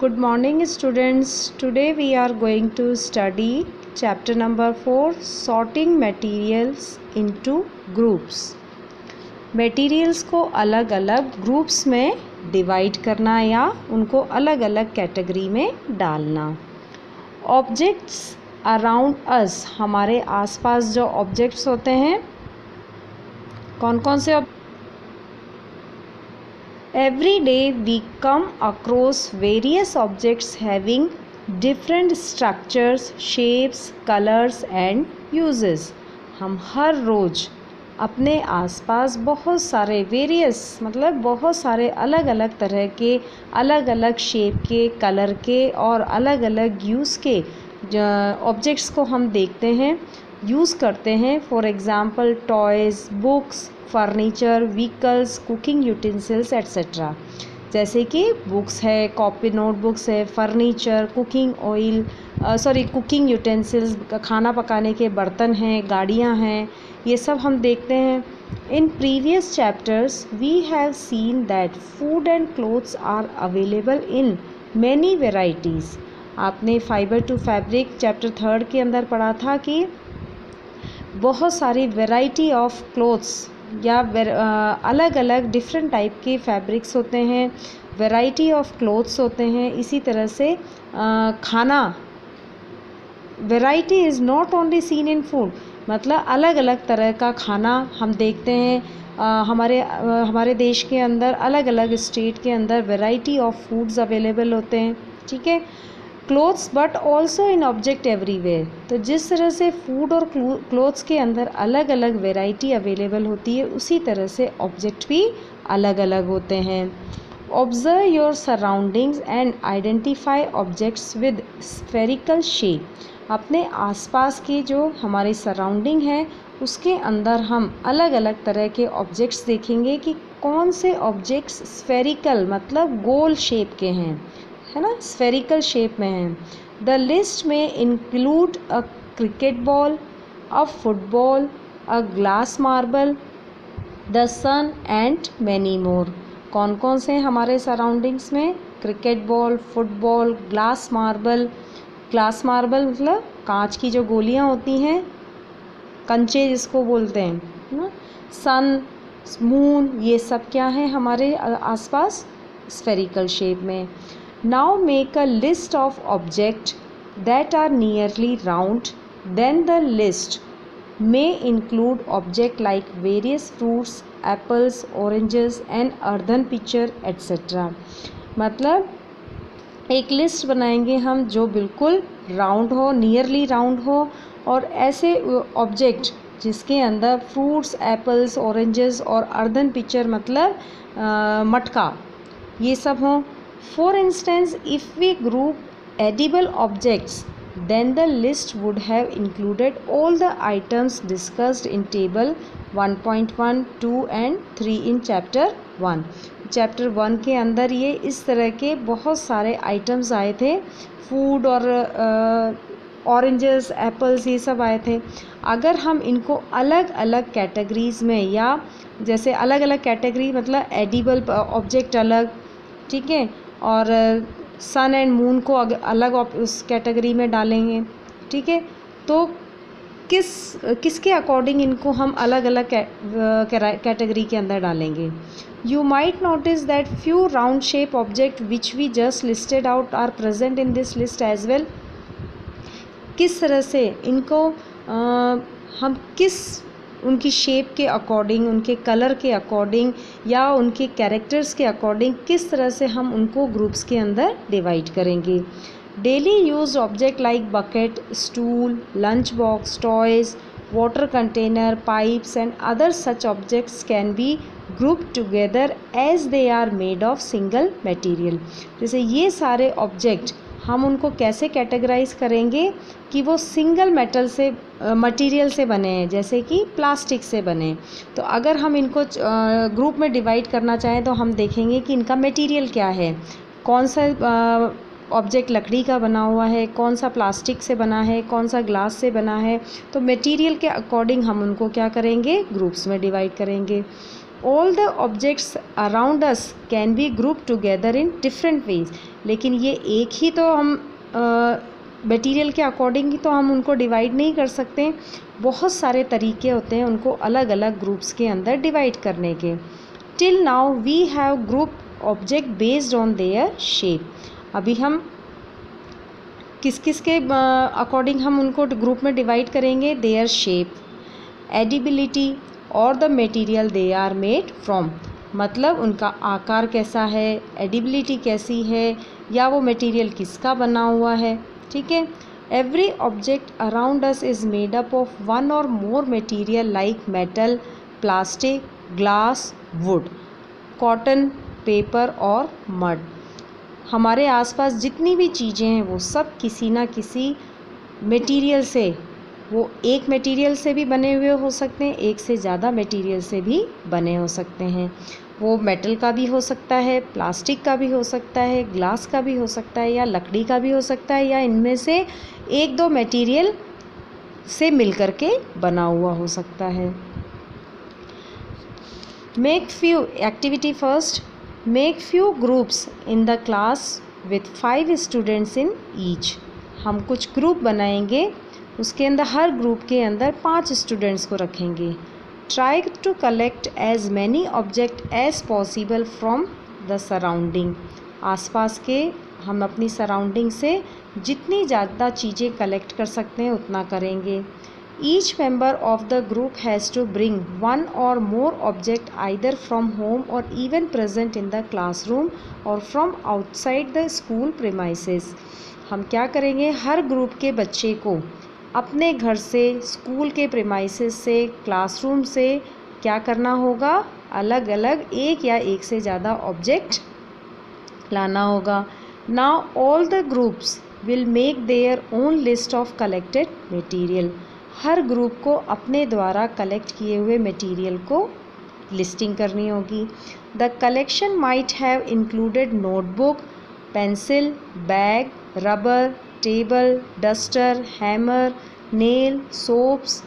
Good morning, students. Today we are going to study chapter number 4 Sorting Materials into Groups. Materials को अलग अलग groups में divide करना या उनको अलग अलग कैटेगरी में डालना ऑब्जेक्ट्स अराउंड अस हमारे आसपास जो ऑब्जेक्ट्स होते हैं कौन कौन से Every day we come across various objects having different structures, shapes, colors and uses. हम हर रोज़ अपने आसपास बहुत सारे वेरियस मतलब बहुत सारे अलग अलग तरह के अलग अलग शेप के कलर के और अलग अलग यूज़ के ऑब्जेक्ट्स को हम देखते हैं यूज़ करते हैं for example toys books furniture vehicles cooking utensils etcetera जैसे कि बुक्स है कॉपी नोटबुक्स है furniture cooking oil sorry cooking utensils खाना पकाने के बर्तन हैं, गाड़ियाँ हैं, ये सब हम देखते हैं। In previous chapters we have seen that food and clothes are available in many varieties आपने fibre to fabric chapter third के अंदर पढ़ा था कि बहुत सारी वेराइटी ऑफ़ क्लोथ्स या अलग अलग डिफरेंट टाइप के फैब्रिक्स होते हैं वैरायटी ऑफ़ क्लोथ्स होते हैं। इसी तरह से खाना variety is not only seen in food मतलब अलग अलग तरह का खाना हम देखते हैं। आ, हमारे आ, हमारे देश के अंदर अलग अलग स्टेट के अंदर वैरायटी ऑफ़ फूड्स अवेलेबल होते हैं ठीक है? Clothes but also in object everywhere तो जिस तरह से फ़ूड और क्लोथ्स के अंदर अलग अलग वेराइटी अवेलेबल होती है, उसी तरह से ऑब्जेक्ट भी अलग अलग होते हैं। Observe your surroundings and identify objects with spherical shape अपने आसपास की जो हमारी सराउंडिंग है, उसके अंदर हम अलग अलग तरह के ऑब्जेक्ट्स देखेंगे कि कौन से ऑब्जेक्ट्स स्फेरिकल मतलब गोल शेप के हैं। है ना? स्फेरिकल शेप में है। द लिस्ट में include a cricket ball a football a glass marble the sun and many more कौन कौन से हमारे सराउंडिंग्स में? Cricket ball football glass marble glass marble मतलब कांच की जो गोलियाँ होती हैं, कंचे जिसको बोलते हैं ना? सन मून ये सब क्या है हमारे आसपास? स्फेरिकल शेप में। Now make a list of objects that are nearly round. Then the list may include objects like various fruits, apples, oranges and earthen pitcher etc. मतलब एक लिस्ट बनाएँगे हम जो बिल्कुल राउंड हो नियरली राउंड हो और ऐसे ऑब्जेक्ट जिसके अंदर फ्रूट्स एप्पल्स ऑरेंजेस और अर्धन पिक्चर मतलब आ, मटका ये सब हों For instance, if we group edible objects, then the list would have included all the items discussed in table 1.1, 2 and 3 in chapter 1. Chapter one के अंदर ये इस तरह के बहुत सारे आइटम्स आए थे। फ़ूड और ऑरेंजेस एप्पल्स ये सब आए थे। अगर हम इनको अलग अलग कैटेगरीज में या जैसे अलग अलग कैटेगरी मतलब एडिबल ऑब्जेक्ट अलग ठीक है? और सन एंड मून को अलग उस कैटेगरी में डालेंगे ठीक है? तो किस किसके अकॉर्डिंग इनको हम अलग अलग कैटेगरी के अंदर डालेंगे? You might notice that few round shape object which we just listed out are present in this list as well किस तरह से इनको आ, हम किस उनकी शेप के अकॉर्डिंग उनके कलर के अकॉर्डिंग या उनके कैरेक्टर्स के अकॉर्डिंग किस तरह से हम उनको ग्रुप्स के अंदर डिवाइड करेंगे। Daily use object like bucket stool lunch box toys water container pipes and other such objects can be group together as they are made of single material जैसे ये सारे ऑब्जेक्ट हम उनको कैसे कैटेगराइज करेंगे कि वो सिंगल मेटल से मटेरियल से बने हैं, जैसे कि प्लास्टिक से बने तो अगर हम इनको ग्रुप में डिवाइड करना चाहें तो हम देखेंगे कि इनका मटेरियल क्या है। कौन सा ऑब्जेक्ट लकड़ी का बना हुआ है, कौन सा प्लास्टिक से बना है, कौन सा ग्लास से बना है। तो मटेरियल के अकॉर्डिंग हम उनको क्या करेंगे? ग्रुप्स में डिवाइड करेंगे। All the objects around us can be group together in different ways लेकिन ये एक ही तो हम मटेरियल के अकॉर्डिंग ही तो हम उनको डिवाइड नहीं कर सकते। बहुत सारे तरीके होते हैं उनको अलग अलग ग्रुप्स के अंदर डिवाइड करने के। Till now we have group object based on their shape अभी हम किस किस के अकॉर्डिंग uh, हम उनको ग्रुप में डिवाइड करेंगे? देयर शेप एडिबिलिटी और the material they are made from मतलब उनका आकार कैसा है एडिबिलिटी कैसी है, या वो मटेरियल किसका बना हुआ है, ठीक है? Every object around us is made up of one or more material like metal plastic glass wood cotton paper or mud हमारे आसपास जितनी भी चीज़ें हैं, वो सब किसी ना किसी मटेरियल से वो एक मटेरियल से भी बने हुए हो सकते हैं, एक से ज़्यादा मटेरियल से भी बने हो सकते हैं। वो मेटल का भी हो सकता है प्लास्टिक का भी हो सकता है ग्लास का भी हो सकता है या लकड़ी का भी हो सकता है या इनमें से एक दो मटेरियल से मिल कर के बना हुआ हो सकता है। Make few activity first make few groups in the class with five students in each हम कुछ ग्रुप बनाएँगे उसके अंदर हर ग्रुप के अंदर पाँच स्टूडेंट्स को रखेंगे। Try to collect as many object as possible from the surrounding आसपास के हम अपनी सराउंडिंग से जितनी ज़्यादा चीज़ें कलेक्ट कर सकते हैं, उतना करेंगे। Each member of the group has to bring one or more object either from home or even present in the classroom or from outside the school premises हम क्या करेंगे? हर ग्रुप के बच्चे को अपने घर से, स्कूल के प्रेमाइसिस से क्लासरूम से क्या करना होगा? अलग अलग एक या एक से ज़्यादा ऑब्जेक्ट लाना होगा। Now all the groups will make their own list of collected material her group को अपने द्वारा कलेक्ट किए हुए मटेरियल को लिस्टिंग करनी होगी। The collection might have included notebook pencil bag rubber table, duster, hammer, nail, soaps,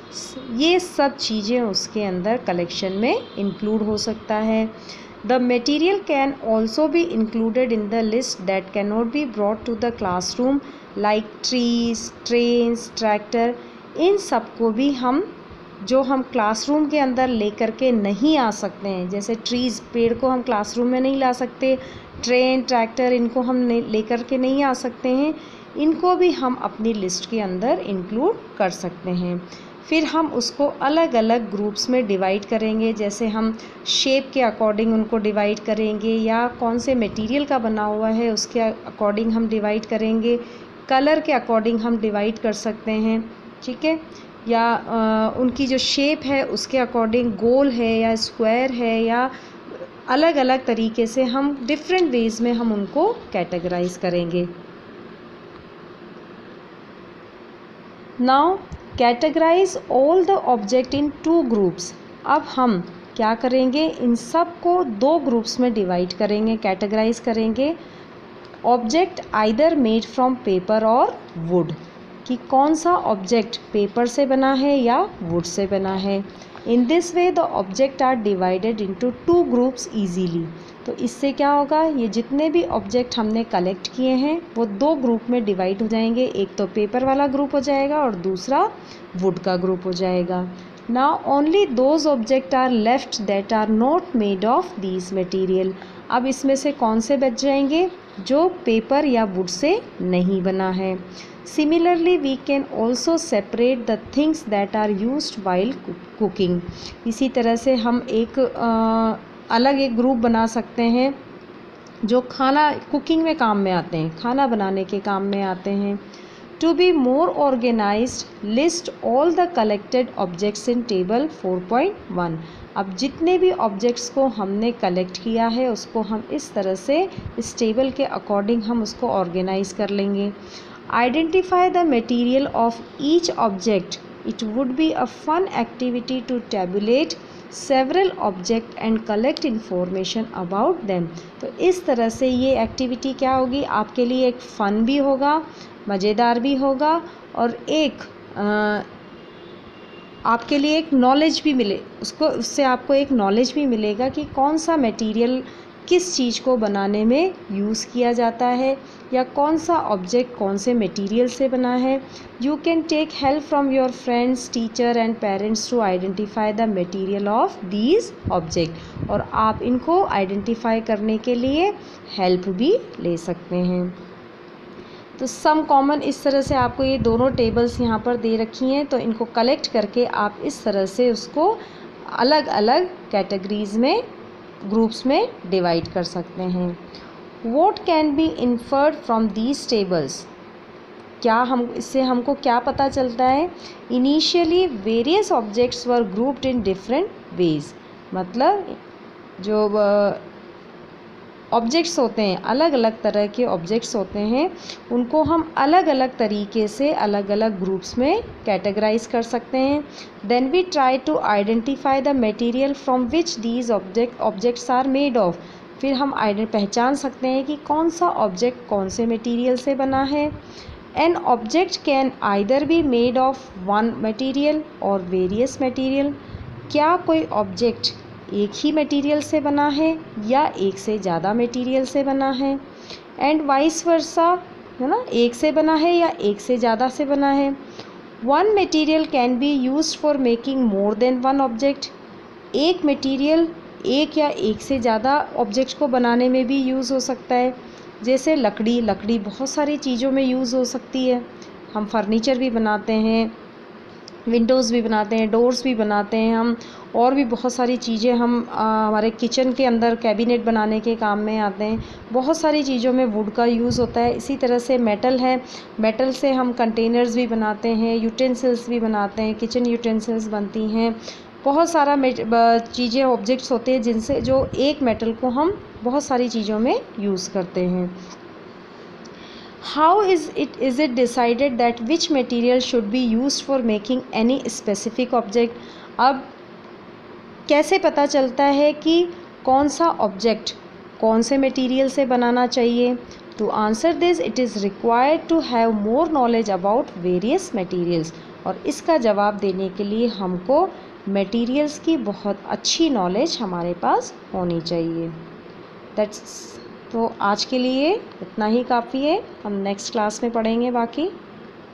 ये सब चीज़ें उसके अंदर कलेक्शन में इंक्लूड हो सकता है। The material can also be included in the list can not be brought to the classroom like trees trains tractor इन सबको भी हम, जो हम क्लासरूम के अंदर लेकर के नहीं आ सकते हैं। जैसे ट्रीज़ पेड़ को हम क्लासरूम में नहीं ला सकते ट्रेन ट्रैक्टर इनको हम लेकर के नहीं आ सकते हैं। इनको भी हम अपनी लिस्ट के अंदर इंक्लूड कर सकते हैं। फिर हम उसको अलग अलग ग्रुप्स में डिवाइड करेंगे जैसे हम शेप के अकॉर्डिंग उनको डिवाइड करेंगे या कौन से मटेरियल का बना हुआ है उसके अकॉर्डिंग हम डिवाइड करेंगे। कलर के अकॉर्डिंग हम डिवाइड कर सकते हैं ठीक है? या आ, उनकी जो शेप है उसके अकॉर्डिंग गोल है या स्क्वायर है या अलग अलग तरीके से हम डिफरेंट वेज़ में हम उनको कैटेगराइज करेंगे। Now categorize all the object in two groups अब हम क्या करेंगे? इन सबको दो ग्रुप्स में डिवाइड करेंगे कैटेगराइज करेंगे. Object either made from paper or wood कि कौन सा ऑब्जेक्ट पेपर से बना है या वुड से बना है? In this way the object are divided into two groups easily तो इससे क्या होगा? ये जितने भी ऑब्जेक्ट हमने कलेक्ट किए हैं, वो दो ग्रुप में डिवाइड हो जाएँगे। एक तो पेपर वाला ग्रुप हो जाएगा और दूसरा वुड का ग्रुप हो जाएगा। Now only those object are left that are not made of these material अब इसमें से कौन से बच जाएँगे? जो पेपर या वुड से नहीं बना है। Similarly we can also separate the things that are use while cooking इसी तरह से हम एक आ, अलग एक ग्रुप बना सकते हैं जो खाना कुकिंग में काम में आते हैं खाना बनाने के काम में आते हैं। To be more organise list all the collected objects in table 4.1 अब जितने भी ऑब्जेक्ट्स को हमने कलेक्ट किया है, उसको हम इस तरह से इस टेबल के अकॉर्डिंग हम उसको ऑर्गेनाइज कर लेंगे। Identify the material of each object it would be a fun activity to tabulate several object and collect information about them तो इस तरह से ये एक्टिविटी क्या होगी? आपके लिए एक फ़न भी होगा, मज़ेदार भी होगा और एक आपके लिए एक नॉलेज भी मिले। उसको, उससे आपको एक नॉलेज भी मिलेगा कि कौन सा मटेरियल किस चीज़ को बनाने में यूज़ किया जाता है या कौन सा ऑब्जेक्ट कौन से मटेरियल से बना है। You can take help from your friends teacher and parents to identify the material of these object और आप इनको आइडेंटिफाई करने के लिए हेल्प भी ले सकते हैं। तो सम कॉमन इस तरह से आपको ये दोनों टेबल्स यहाँ पर दे रखी हैं तो इनको कलेक्ट करके आप इस तरह से उसको अलग अलग कैटेगरीज में ग्रुप्स में डिवाइड कर सकते हैं। What can be inferred from these tables क्या हम, इससे हमको क्या पता चलता है? Initially various objects were grouped in different ways मतलब जो ऑब्जेक्ट्स होते हैं अलग अलग तरह के ऑब्जेक्ट्स होते हैं, उनको हम अलग अलग तरीके से अलग अलग ग्रुप्स में कैटेगराइज कर सकते हैं। Then we try to identify the material from which these object objects are made of फिर हम पहचान सकते हैं कि कौन सा ऑब्जेक्ट कौन से मटेरियल से बना है। An object can either be made of one material or various material क्या कोई ऑब्जेक्ट एक ही मटेरियल से बना है या एक से ज़्यादा मटेरियल से बना है? एंड वाइस वर्सा है ना? एक से बना है या एक से ज़्यादा से बना है? One material can be use for making more than one object एक मटेरियल एक या एक से ज़्यादा ऑब्जेक्ट को बनाने में भी यूज़ हो सकता है। जैसे लकड़ी लकड़ी बहुत सारी चीज़ों में यूज़ हो सकती है। हम फर्नीचर भी बनाते हैं। विंडोज़ भी बनाते हैं डोर्स भी बनाते हैं हम, और भी बहुत सारी चीज़ें हम हमारे किचन के अंदर कैबिनेट बनाने के काम में आते हैं। बहुत सारी चीज़ों में वुड का यूज़ होता है। इसी तरह से मेटल है। मेटल से हम कंटेनर्स भी बनाते हैं यूटेंसिल्स भी बनाते हैं किचन यूटेंसिल्स बनती हैं। बहुत सारा चीज़ें ऑब्जेक्ट्स होते हैं जिनसे जो एक मेटल को हम बहुत सारी चीज़ों में यूज़ करते हैं। How is it is it decided that which material should be used for making any specific object? अब कैसे पता चलता है कि कौन सा ऑब्जेक्ट कौन से मटेरियल से बनाना चाहिए? To answer this it is required to have more knowledge about various materials और इसका जवाब देने के लिए हमको मटेरियल्स की बहुत अच्छी नॉलेज हमारे पास होनी चाहिए। दैट्स तो आज के लिए इतना ही काफ़ी है। हम नेक्स्ट क्लास में पढ़ेंगे बाकी।